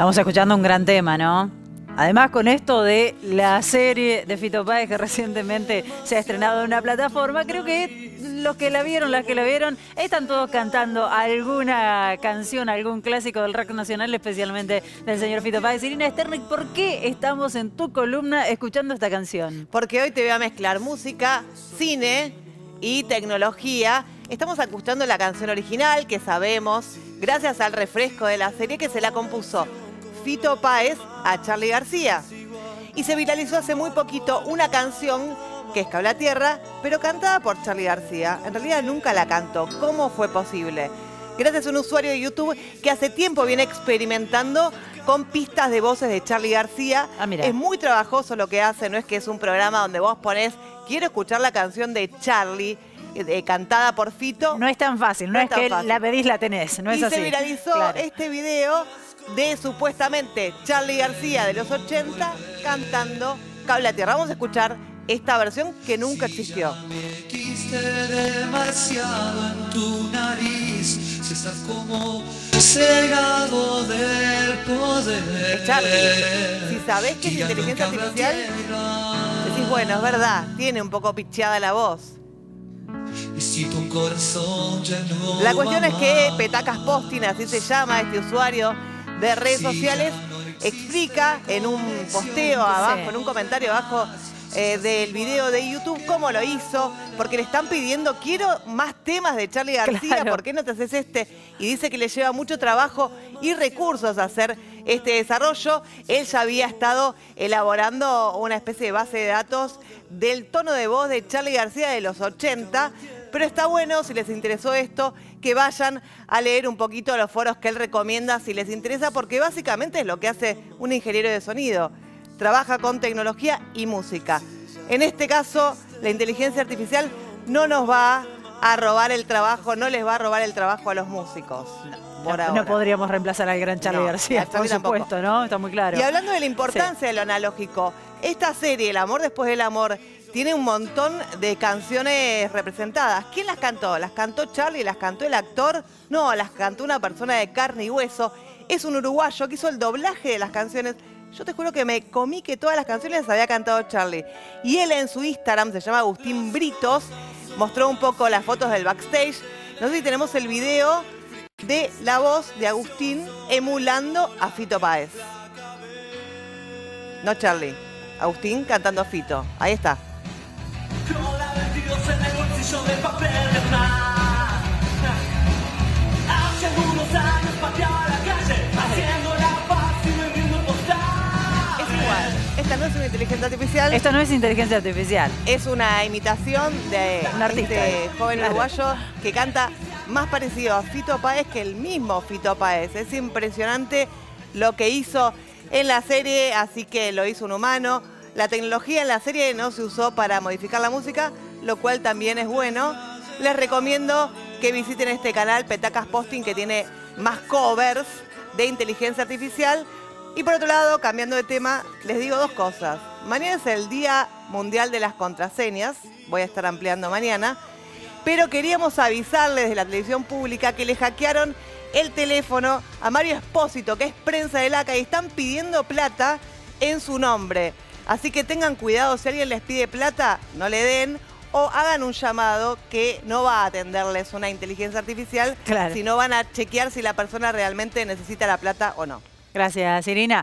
Estamos escuchando un gran tema, ¿no? Además, con esto de la serie de Fito Páez que recientemente se ha estrenado en una plataforma, creo que los que la vieron, las que la vieron, están todos cantando alguna canción, algún clásico del rock nacional, especialmente del señor Fito Páez. Irina Sternik, ¿por qué estamos en tu columna escuchando esta canción? Porque hoy te voy a mezclar música, cine y tecnología. Estamos escuchando la canción original que sabemos, gracias al refresco de la serie que se la compuso Fito Páez a Charlie García. Y se viralizó hace muy poquito una canción que es Cabla Tierra, pero cantada por Charlie García. En realidad nunca la cantó. ¿Cómo fue posible? Gracias a un usuario de YouTube que hace tiempo viene experimentando con pistas de voces de Charlie García. Ah, es muy trabajoso lo que hace, no es que es un programa donde vos ponés, quiero escuchar la canción de Charlie, eh, cantada por Fito. No es tan fácil, no, es, que la pedís, la tenés, no es y así. se viralizó este video de supuestamente Charlie García de los 80 cantando Cable a Tierra. Vamos a escuchar esta versión que nunca existió. demasiado en tu nariz, si estás como cegado del poder. Charlie, si sabés que es inteligencia artificial, decís, bueno, es verdad, tiene un poco picheada la voz. La cuestión es que Petacas Postin, así se llama este usuario, de redes sociales explica en un posteo abajo, en un comentario abajo eh, del video de YouTube cómo lo hizo, porque le están pidiendo, quiero más temas de Charlie García, ¿por qué no te haces este? Y dice que le lleva mucho trabajo y recursos hacer este desarrollo. Él ya había estado elaborando una especie de base de datos del tono de voz de Charlie García de los 80, pero está bueno, si les interesó esto, que vayan a leer un poquito los foros que él recomienda si les interesa, porque básicamente es lo que hace un ingeniero de sonido. Trabaja con tecnología y música. En este caso, la inteligencia artificial no nos va a robar el trabajo, no les va a robar el trabajo a los músicos. no, podríamos reemplazar al gran Charlie García, por supuesto, ¿no? Está muy claro. Y hablando de la importancia de lo analógico, esta serie, El amor después del amor, tiene un montón de canciones representadas. ¿Quién las cantó? ¿Las cantó Charlie? ¿Las cantó el actor? No, las cantó una persona de carne y hueso. Es un uruguayo que hizo el doblaje de las canciones. Yo te juro que me comí que todas las canciones las había cantado Charlie. Y él en su Instagram, se llama Agustín Britos, mostró un poco las fotos del backstage. No sé si tenemos el video de la voz de Agustín emulando a Fito Páez. No Charlie. Agustín cantando a Fito. Ahí está. Esta no es una inteligencia artificial. Esto no es inteligencia artificial. Es una imitación de un artista este joven uruguayo que canta más parecido a Fito Páez que el mismo Fito Páez. Es impresionante lo que hizo en la serie, así que lo hizo un humano. La tecnología en la serie no se usó para modificar la música, lo cual también es bueno. Les recomiendo que visiten este canal Petacas Posting que tiene más covers de inteligencia artificial. Y por otro lado, cambiando de tema, les digo dos cosas. Mañana es el Día Mundial de las Contraseñas, voy a estar ampliando mañana, pero queríamos avisarles de la televisión pública que le hackearon el teléfono a Mario Espósito, que es prensa de LACA, y están pidiendo plata en su nombre. Así que tengan cuidado, si alguien les pide plata, no le den o hagan un llamado que no va a atenderles una inteligencia artificial, sino van a chequear si la persona realmente necesita la plata o no. Gracias, Irina.